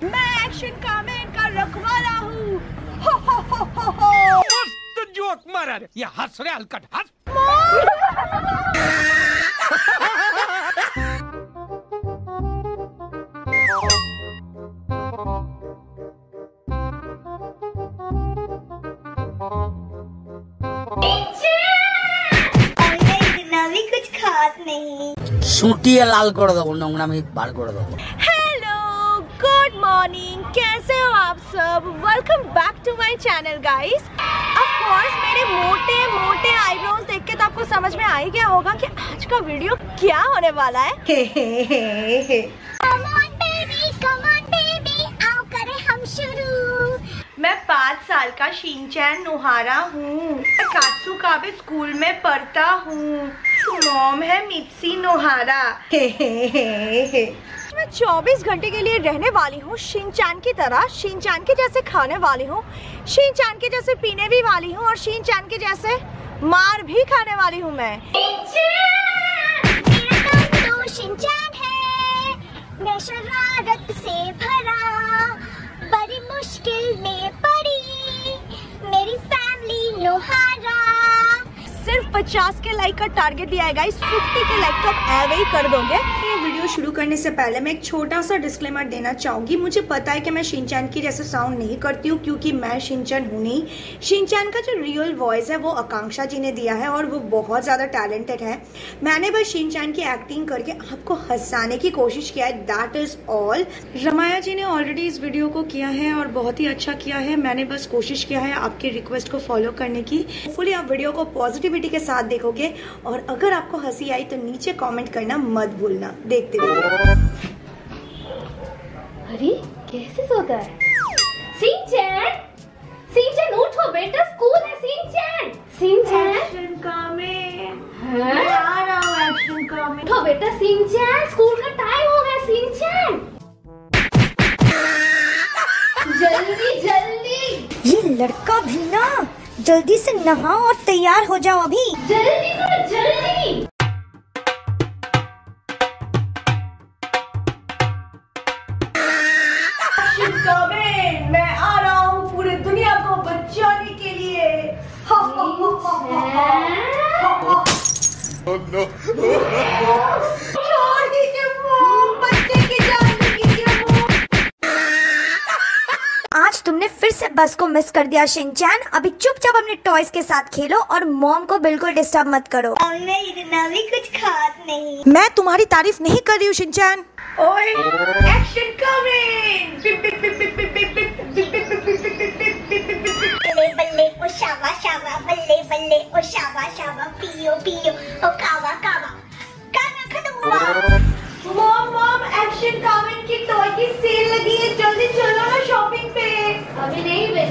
मैं एक्शन कामेन का रखवाला हूँ हो हो हो हो हो मस्त जोक मारा रे ये हंस रे हलकट हंस नवी कुछ खास नहीं সুটিয়ে লাল করে দেবো নোংরামি বার করে দেবো हेलो गुड मॉर्निंग कैसे हो आप सब? Welcome back to my channel guys of course मेरे मोटे मोटे आईब्रोज देख के तो आपको समझ में आ ही गया होगा कि आज का वीडियो क्या होने वाला है। Come on, baby, come on, baby, आओ करें हम शुरू। मैं पाँच साल का शिनचैन नुहारा हूँ। मैं कात्सु काबे स्कूल में पढ़ता हूँ। मॉम है मिप्सी नुहारा। 24 घंटे के लिए रहने वाली हूँ, शिनचान की तरह, शिनचान के जैसे खाने वाली हूँ, शिनचान के जैसे पीने भी वाली हूँ और शिनचान के जैसे मार भी खाने वाली हूँ मैं। मैं शरारत से भरा, बड़ी मुश्किल में 50 के लाइक का टारगेट दिया है गाइस 50 के लाइक तो आप एवे ही कर दोगे. ये वीडियो शुरू करने से पहले मैं एक छोटा सा डिस्क्लेमर देना चाहूँगी. मुझे पता है कि मैं शिनचैन की जैसे साउंड नहीं करती हूँ, क्योंकि मैं शिनचैन हूँ नहीं. शिनचैन का जो रियल वॉइस है, वो आकांक्षा जी ने दिया है और वो बहुत ज़्यादा टैलेंटेड है. मैंने बस शिनचैन की एक्टिंग करके आपको हंसाने की कोशिश किया है. That is all Ramaiya ji ने ऑलरेडी इस वीडियो को किया है और बहुत ही अच्छा किया है. मैंने बस कोशिश किया है आपकी रिक्वेस्ट को फॉलो करने की. फुली आप वीडियो को पॉजिटिविटी के साथ देखोगे और अगर आपको हँसी आई तो नीचे कमेंट करना मत भूलना। देखते रहिए अरे कैसे सोता है सिंचैन! सिंचैन उठो बेटा स्कूल है सिंचैन! सिंचैन! एक्शन कामें हाँ? आ रहा हूँ एक्शन कामें उठो बेटा सिंचैन! स्कूल का टाइम हो गया सिंचैन! जल्दी जल्दी! ये लड़का भी ना जल्दी से नहा और तैयार हो जाओ अभी। जल्दी करो जल्दी। मैं आ रहा हूँ पूरे दुनिया को बचाने के लिए। हा, हा, बस को मिस कर दिया शिनचैन अभी चुपचाप अपने टॉयज के साथ खेलो और मॉम को बिल्कुल डिस्टर्ब मत करो इतना भी कुछ खास नहीं मैं तुम्हारी तारीफ़ नहीं कर रही हूँ शिनचैन ओए एक्शन कमिंग बल्ले बल्ले ओ शावा शावा बल्ले बल्ले ओ शावा शावा पियो पियो ओ कावा कावा गाना खत्म हुआ मॉम मॉम एक्शन कमिंग की टॉय की सेल लगी है जल्दी चलो ना शॉपिंग पे अभी नहीं बेटा मेरा बहुत काम है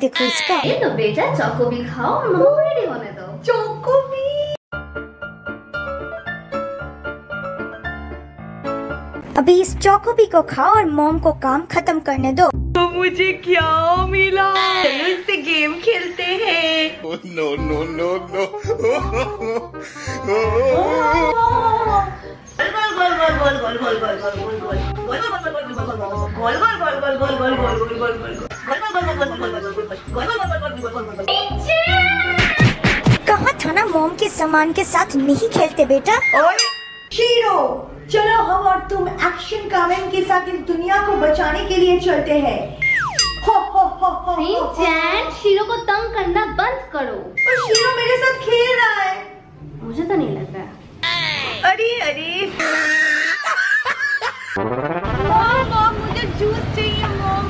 देखो इसका। ये तो बेटा चौको भी खाओ और मम्मा को रेडी होने दो। चोको भी अभी इस चौकोबी को खाओ और मॉम को काम खत्म करने दो। तो मुझे क्या मिला? चलो इससे गेम खेलते हैं। no no no no कहा था ना मॉम के सामान के साथ नहीं खेलते बेटा और शीरो चलो हम और तुम एक्शन कामेन के साथ इस दुनिया को बचाने के लिए चलते हैं हो हो हो हो, हो शीरो को तंग करना बंद करो और शीरो मेरे साथ खेल रहा है मुझे तो नहीं लग रहा अरे अरे। मॉम मॉम मुझे जूस चाहिए मॉम।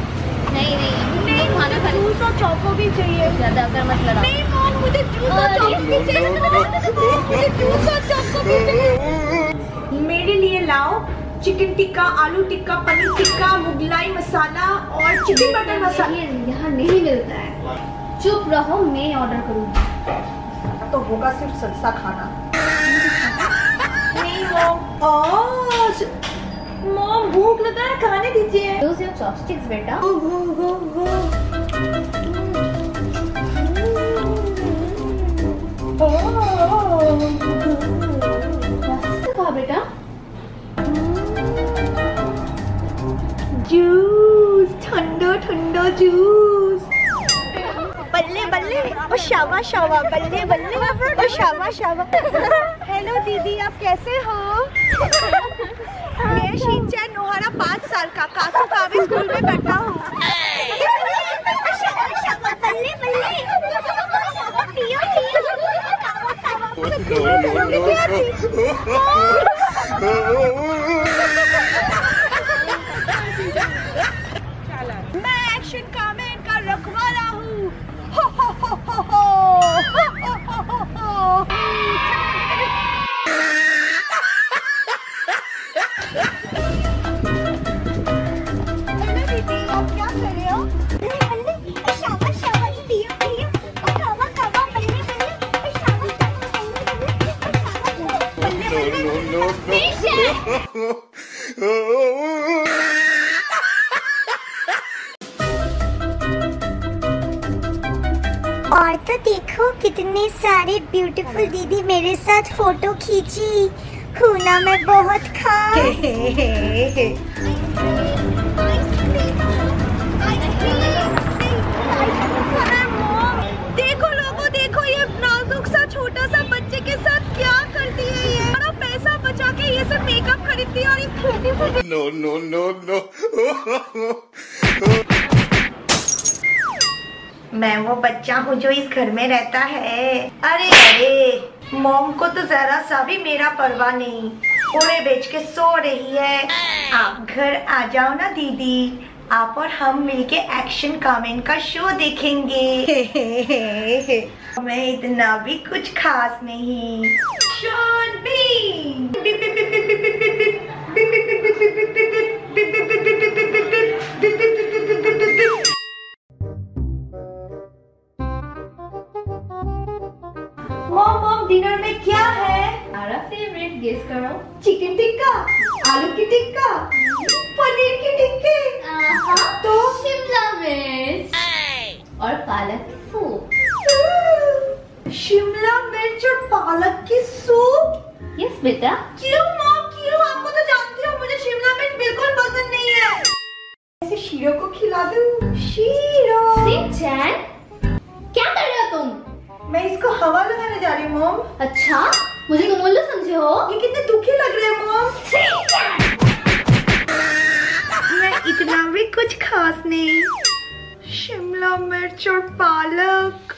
नहीं नहीं अभी नहीं खाना खाने। जूस और चौको भी चाहिए। ज़्यादा अगर मत लड़ा नहीं मॉम मुझे जूस और चौको भी चाहिए। जूस और चौको भी चाहिए। मेरे लिए लाओ चिकन टिक्का आलू टिक्का पनीर टिक्का मुगलाई मसाला और चिकन बटर मसाला। यहाँ नहीं मिलता है। चुप रहो मैं ऑर्डर करूँगी। तो होगा सिर्फ़ सस्ता खाना। मॉम भूख लगा है खाने दीजिए। योर चॉपस्टिक्स बेटा। कहा बेटा। जूस ठंडा ठंडा जूस। बल्ले बल्ले। ओ शावा शावा बल्ले बल्ले। ओ शावा शावा। हेलो दीदी आप कैसे हो मैं शिनचैन नोहारा पाँच साल का कासू कावे स्कूल में पढ़ता हूँ बल्ले बल्ले कितने सारे ब्यूटीफुल दीदी मेरे साथ फ़ोटो खींची। हूँ ना मैं बहुत खास। देखो लोगो देखो ये नाजुक सा छोटा सा बच्चे के साथ क्या करती है ये? बड़ा पैसा बचा के ये सब मेकअप खरीदती है और ये छोटी सी No, no, no, no. मैं वो बच्चा हूँ जो इस घर में रहता है। अरे अरे, मॉम को तो जरा सा भी मेरा परवाह नहीं। पूरे बेच के सो रही है। आप घर आ जाओ ना, दीदी। आप और हम मिलके एक्शन कमेंट का शो देखेंगे। मैं इतना भी कुछ खास नहीं। डिनर में क्या है? हमारा फेवरेट गेस करो। चिकन टिक्का आलू की टिक्का पनीर की टिक्के। तो? शिमला मिर्च। और पालक की सूप। शिमला मिर्च और पालक की सूप? यस बेटा। क्यों मॉम क्यों? आपको तो जानती हो मुझे शिमला मिर्च बिल्कुल पसंद नहीं है। ऐसे शीरो को खिला दूँ? शीरो। सिंचैन मैं इसको हवा लगाने जा रही हूँ मोम। अच्छा मुझे तुम उल्लू समझे हो? ये कितने दुखी लग रहे हैं मोम। मैं इतना भी कुछ खास नहीं। शिमला मिर्च और पालक।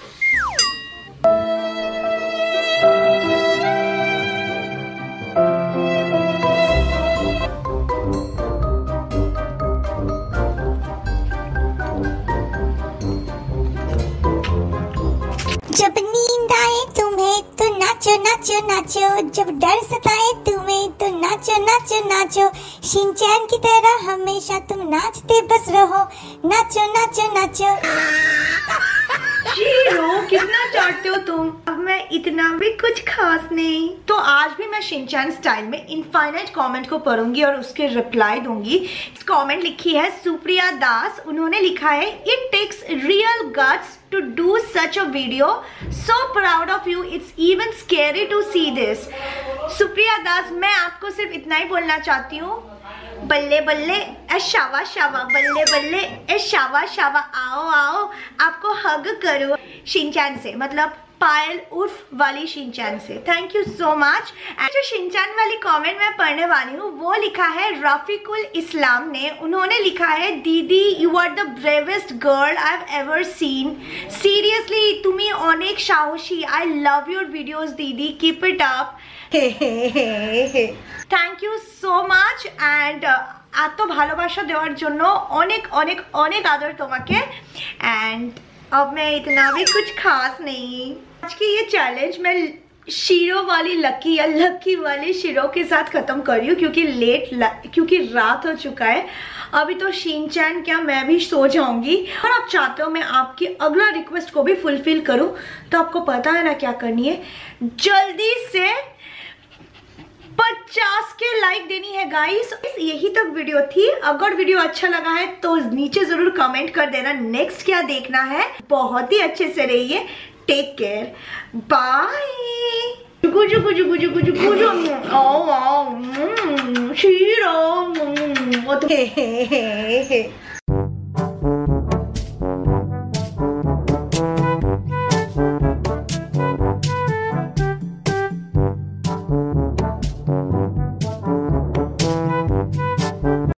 नाचो नाचो नाचो, जब डर सताए तुम्हें तो नाचो नाचो नाचो। शिनचैन की तरह हमेशा तुम नाचते बस रहो। नाचो नाचो नाचो। शीरो कितना चाटते हो तुम? अब मैं इतना भी कुछ खास नहीं। तो आज भी मैं शिनचैन स्टाइल में इनफाइनाइट कमेंट को पढ़ूँगी और उसके रिप्लाई दूँगी। कमेंट लिखी है, सुप्रिया दास, उन्होंने लिखा है it takes real guts to do such a video. So proud of you, it's even scary to see this. Supriya Das, मैं आपको सिर्फ़ इतना ही बोलना चाहती हूँ बल्ले बल्ले ए शावा शावा, बल्ले बल्ले ए शावा शावा, आओ आओ, आपको हग करो। शिनचैन से मतलब पायल उर्फ वाली शिनचैन से thank you so much and जो शिनचैन वाली कमेंट मैं पढ़ने वाली हूँ वो लिखा है रफीकुल इस्लाम ने उन्होंने लिखा है दीदी you are the bravest girl I have ever seen seriously তুমি অনেক সাহসী আই লাভ ইউর ভিডিওস দিদি keep it up thank you so much and এত ভালোবাসা দেওয়ার জন্য অনেক অনেক অনেক আদর তোমাকে অ্যান্ড अब मैं इतना भी कुछ खास नहीं आज की ये चैलेंज मैं शीरो वाली लकी या लकी वाली शीरो के साथ खत्म कर रही हूँ, क्योंकि लेट क्योंकि रात हो चुका है। अभी तो शिनचैन क्या मैं भी सो जाऊँगी। और आप चाहते हो मैं आपकी अगला रिक्वेस्ट को भी फुलफिल करूँ तो आपको पता है ना क्या करनी है। जल्दी से पचास के लाइक देनी है गाइस यही तक वीडियो थी। अगर वीडियो अच्छा लगा है तो नीचे ज़रूर कमेंट कर देना। नेक्स्ट क्या देखना है? बहुत ही अच्छे से रहिए। Take care. Bye. Oh wow. Shiro. Okay.